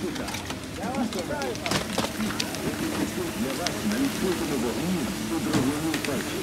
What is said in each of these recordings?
сюда. Я вас читаю. Для вас на любой вогні у другому пальці.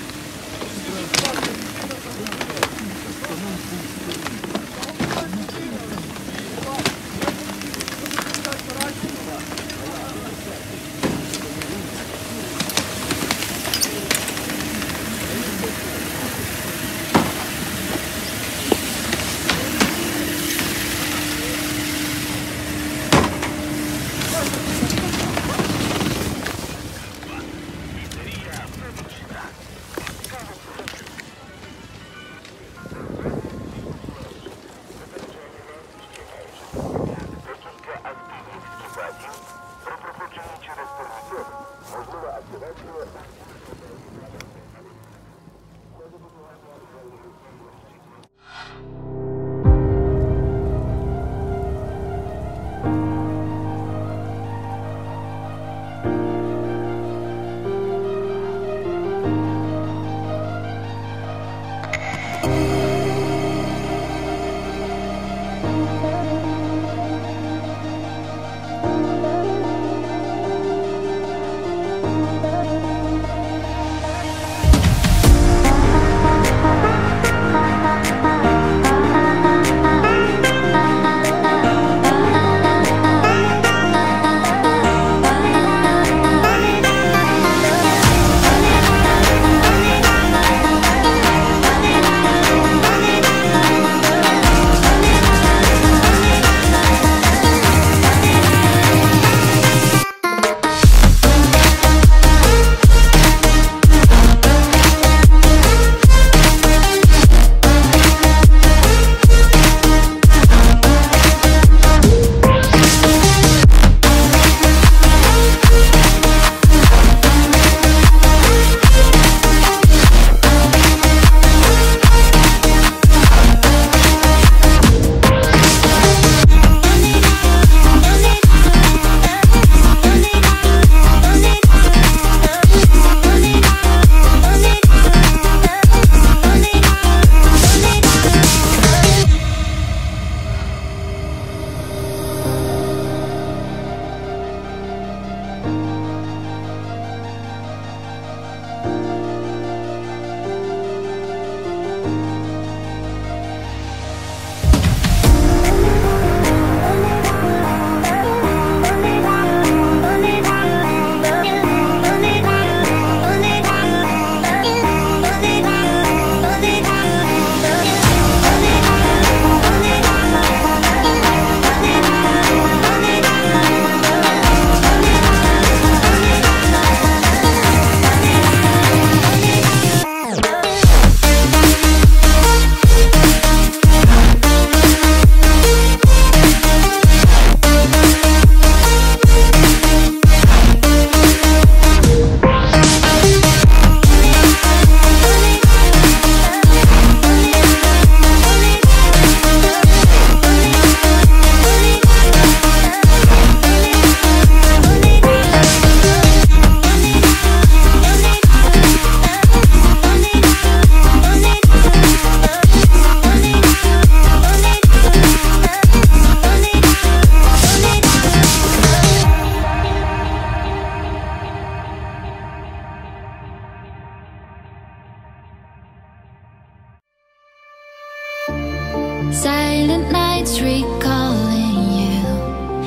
Silent nights recalling you,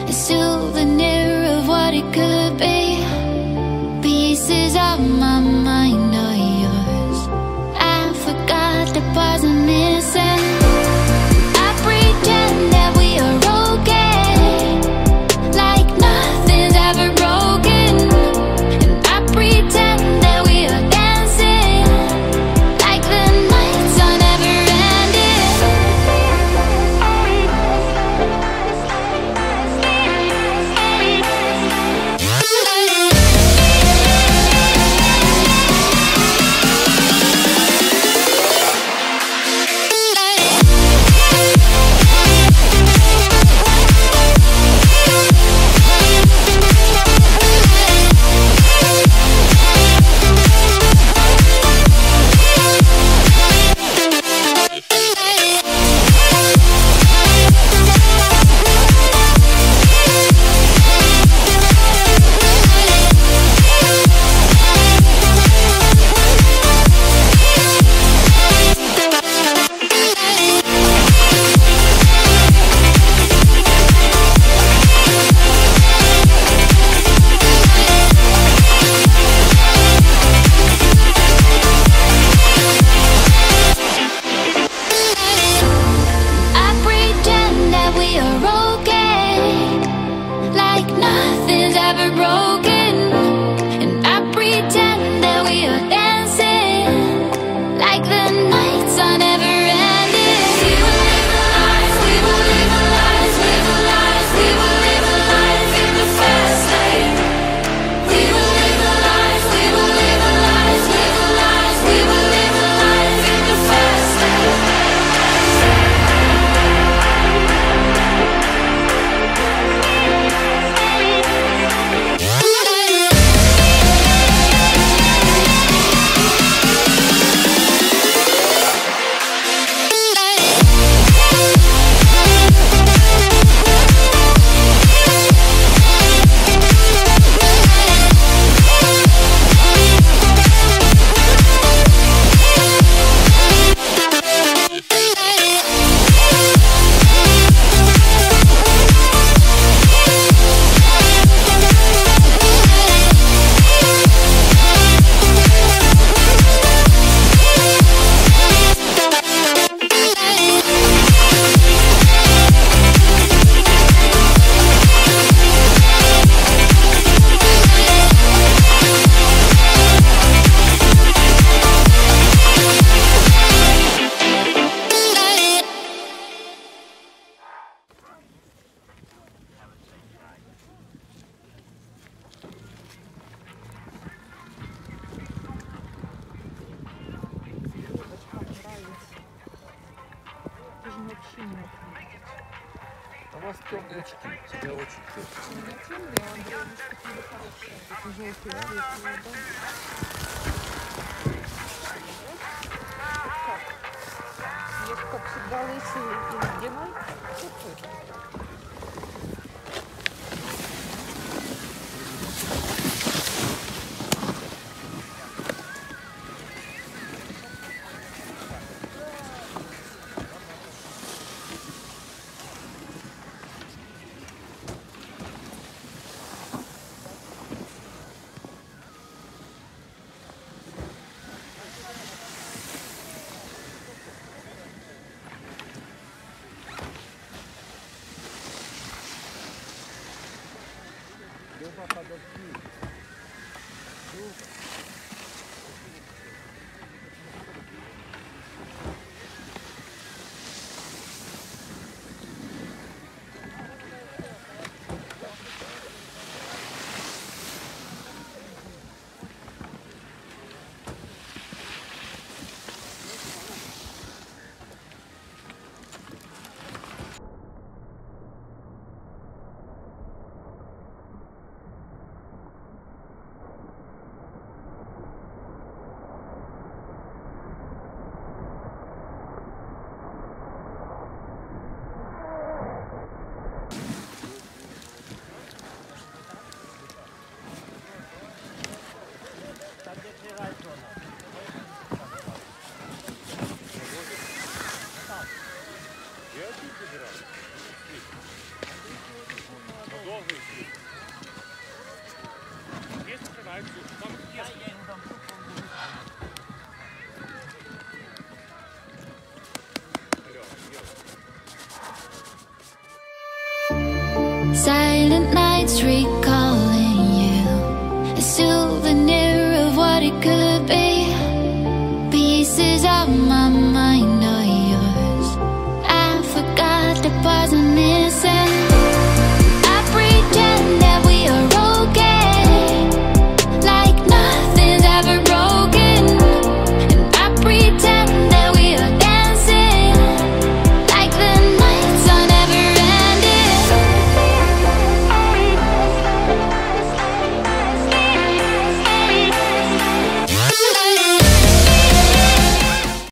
a souvenir nothing's ever broken. Щенок. У вас темные очки, тебя очень тепло. Не темные, а Андреевички такие хорошие. Такие желтые, светлые, да? Как? Есть, как всегда, лысый и Deu pra fazer aqui. Chuva.